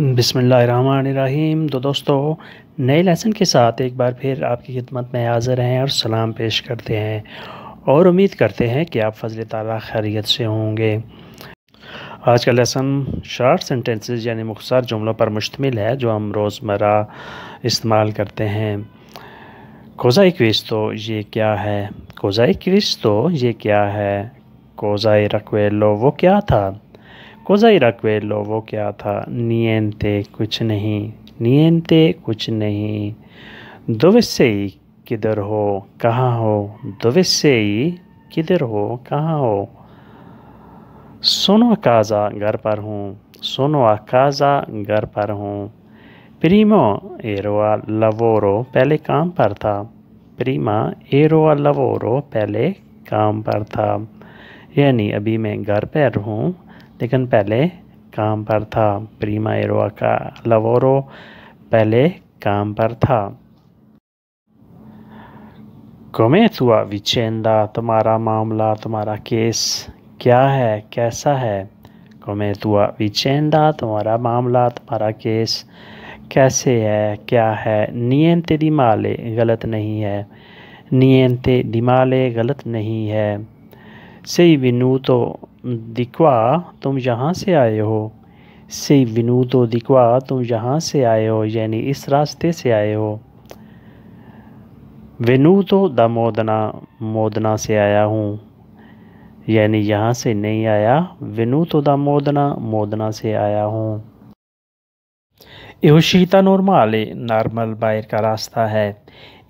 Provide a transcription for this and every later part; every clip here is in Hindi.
बिसमीम तो दोस्तों, नए लेसन के साथ एक बार फिर आपकी खिदमत में हाज़िर हैं और सलाम पेश करते हैं और उम्मीद करते हैं कि आप फजल ताला खैरियत से होंगे। आज का लेसन शार्ट सेंटेंसेस यानी मुख्तर जुमलों पर मुश्तमिल है, जो हम रोज़मर्रा इस्तेमाल करते हैं। कोज़ाई तो ये क्या है? कोज़ा इक्विश तो ये क्या है? कोज़ाई रकवेलो वो क्या था? कोजाई रक्वेलो वो क्या था? नियंते कुछ नहीं, नियंते कुछ नहीं। दुविसई किधर हो, कहाँ हो? दुविसई किधर हो, कहाँ हो? सोनो अकाजा घर पर हूँ, सोनो अकाजा घर पर हूँ। प्रीमो एरोआ लवोरो पहले काम पर था। प्रीमा एरोआ लवोरो पहले काम पर था। यानी अभी मैं घर पर हूँ लेकिन पहले काम पर था। प्रीमा एरोआ का लवोरो पहले काम पर था। कमे तुआ विचेंदा, तुम्हारा मामला, तुम्हारा केस क्या है, कैसा है? कमे तुआ विचेंदा, तुम्हारा मामला, तुम्हारा केस कैसे है, क्या है? नियंते दिमाले गलत नहीं है। नियंते दिमाले गलत नहीं है। सही विनू तो दिखवा तुम यहाँ से आए हो से विनू तो दिखवा तुम यहाँ से आए हो यानी इस रास्ते से आए हो विनू तो द मोदना मोदना से आया हूँ यानी यहाँ से नहीं आया विनू तो द मोदना मोदना से आया हूँ एवशीता नॉर्माले नॉर्मल बाहर का रास्ता है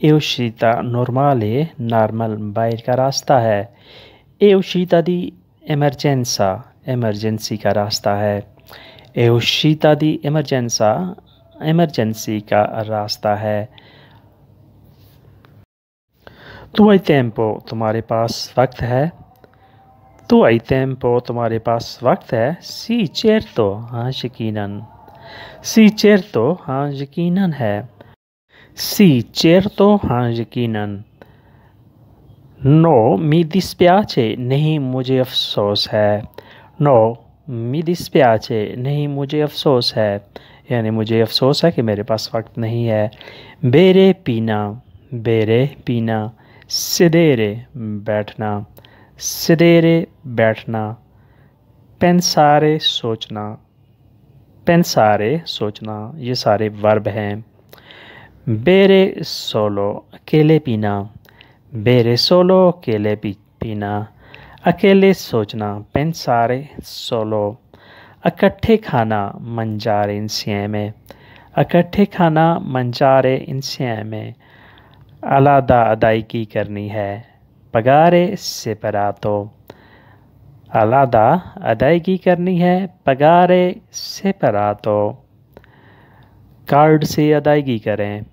एवशीता नॉर्माले नॉर्मल बाहर का रास्ता है एवशीता दी एमरजेंसा एमरजेंसी का रास्ता है। एवशीता दी एमरजेंसा एमरजेंसी का रास्ता है। तू आई टेंपो तुम्हारे पास वक्त है। तू आई टेंपो तुम्हारे पास वक्त है। सी चेर तो हाँ यकीनन। सी चेर तो हाँ यकीनन है। सी चेर तो हाँ यकीनन। नो मी दिस dispiace नहीं मुझे अफसोस है नो मी dispiace नहीं मुझे अफसोस है यानी मुझे अफसोस है कि मेरे पास वक्त नहीं है बेरे पीना बेरे पीना सिदेरे बैठना सिदेरे बैठना पेंसारे सोचना पेंसारे सोचना ये सारे वर्ब हैं बेरे सोलो अकेले पीना बेरे सोलो अकेले पीना। अकेले सोचना पेंसारे सोलो। इकट्ठे खाना मंजारे में। इकट्ठे खाना मंजारे में। अलादा अदायगी करनी है। पगारे से परातो। अलादा अदायगी करनी है, पगारे से परातो। कार्ड से अदायगी करें।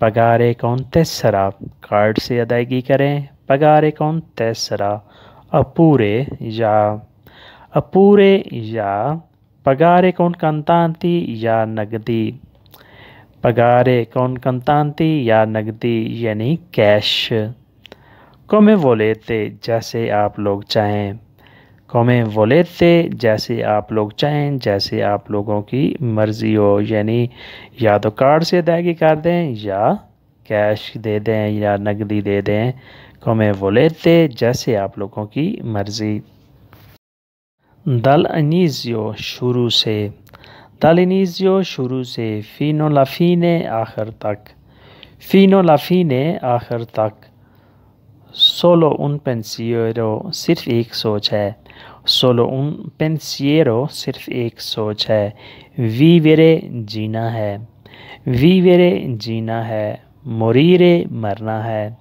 पगारे कौन तेसरा? कार्ड से अदायगी करें, पगारे कौन तेसरा? अपूरे या अपूरे या, पगारे कौन कंतांती या नगदी? पगारे कौन कंतांती या नगदी, यानी कैश? कमे वो लेते जैसे आप लोग चाहें। कौमें वो लेते जैसे आप लोग चाहें, जैसे आप लोगों की मर्ज़ी हो। यानी या तो कार्ड से अदायगी कर दें, या कैश दे दें, या नकदी दे दें। कौमें वो लेते जैसे आप लोगों की मर्ज़ी। दल अनीजियो, शुरू से। दल अनीजियो, शुरू से। फ़ीनो लफ़ीने आखिर तक। फ़ीनो लफ़ीने आखिर तक। सोलो उन पेंसियो सिर्फ़ एक सोच है सोलो उन पेंसियरो सिर्फ़ एक सोच है वी वीवेरे जीना है वीवेरे जीना है मोरीरे मरना है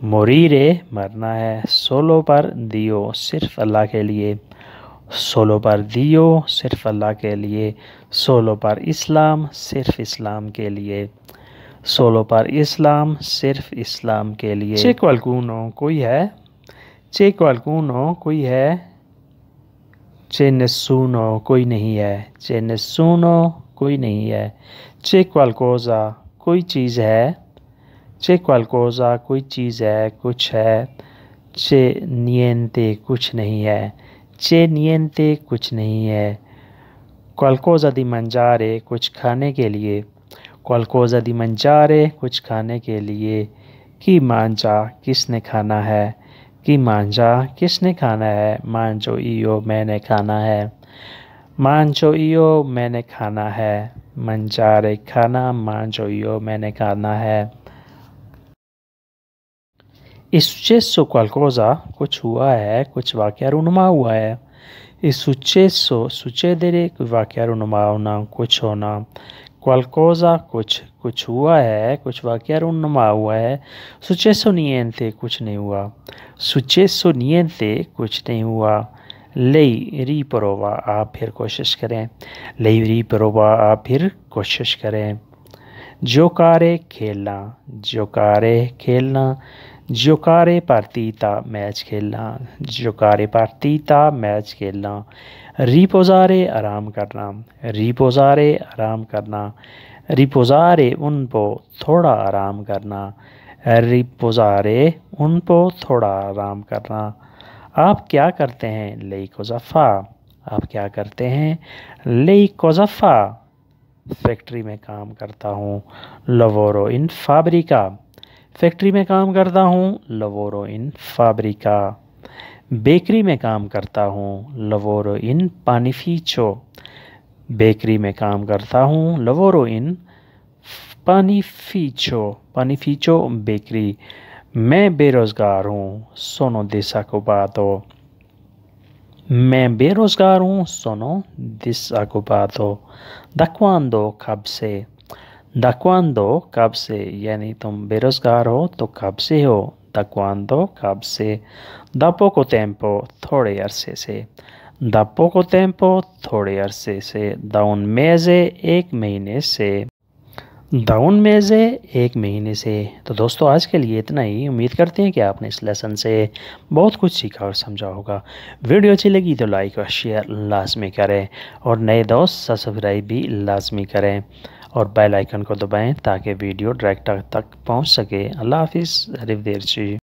मोरीरे मरना है सोलो पर दियो सिर्फ़ अल्लाह के लिए सोलो पर दियो सिर्फ़ अल्लाह के लिए सोलो पर इस्लाम सिर्फ़ इस्लाम के लिए सोलो पर इस्लाम, सिर्फ़ इस्लाम के लिए। चेक वालकूनो कोई है? चे क्वालकूनो कोई है? चे नसूनो कोई नहीं है। चे नसूनो कोई नहीं है। चे क्वालकोज़ा कोई चीज़ है? चे क्वालकोज़ा कोई चीज़ है, कुछ है। चे नियंते, कुछ नहीं है। चे नियंते, कुछ नहीं है। qualcosa di mangiare कुछ खाने के लिए। Qualcosa di mangiare कुछ खाने के लिए। की मांझा किसने खाना है? की मांझा किसने खाना है? मांझो io मैंने खाना है। मांझो io मैंने खाना है। मंजारे खाना मांझो io मैंने खाना है। इस सो qualcosa कुछ हुआ है, कुछ वाक्य रुनुमा हुआ है। इस सुचे सो successo succedere वाक्य रुनुमा होना, कुछ होना। Qualcosa कुछ कुछ हुआ है कुछ वाक्य रुनुमा हुआ है successo niente कुछ नहीं हुआ successo niente कुछ नहीं हुआ लई परोवा आप फिर कोशिश करें लई रिप्रोवा आप फिर कोशिश करें जोकारे खेलना जोकारे खेलना जोकारे पार्टीता मैच खेलना जोकारे पार्टीता मैच खेलना रिपोजारे आराम करना, रिपोजारे आराम करना, रिपोजारे उन पो थोड़ा आराम करना, रिपोजारे उन पो थोड़ा आराम करना। आप क्या करते हैं? लई कोजफ़ा आप क्या करते हैं? लई कोजफ़ा फैक्ट्री में काम करता हूँ, लवोरो इन फाब्रिका। फैक्ट्री में काम करता हूँ, लवोरो इन फाब्रिका। बेकरी में काम करता हूँ, लवोरो इन पानीफीचो बेकरी में काम करता हूँ, लवोरो इन पानीफीचो पानीफीचो बेकरी। मैं बेरोज़गार हूँ, सोनो दिशा को बात हो मैं बेरोज़गार हूँ, सोनो दिशा को बात हो दो कब से? दकवान दो कब से? यानी तुम बेरोज़गार हो तो कब से हो? दो कब से दपो को टेंपो थोड़े अरसे से दपो को टेंपो थोड़े अरसे से दाउन मेज़े एक महीने से दाउन मेज़े एक महीने से तो दोस्तों आज के लिए इतना ही उम्मीद करते हैं कि आपने इस लेसन से बहुत कुछ सीखा और समझा होगा वीडियो अच्छी लगी तो लाइक और शेयर लाजमी करें और नए दोस्त सब्सक्राइब भी लाजमी करें और बेल आइकन को दबाएँ ताकि वीडियो डायरेक्ट तक पहुँच सके। अल्लाह हाफिज़। हरिफ देर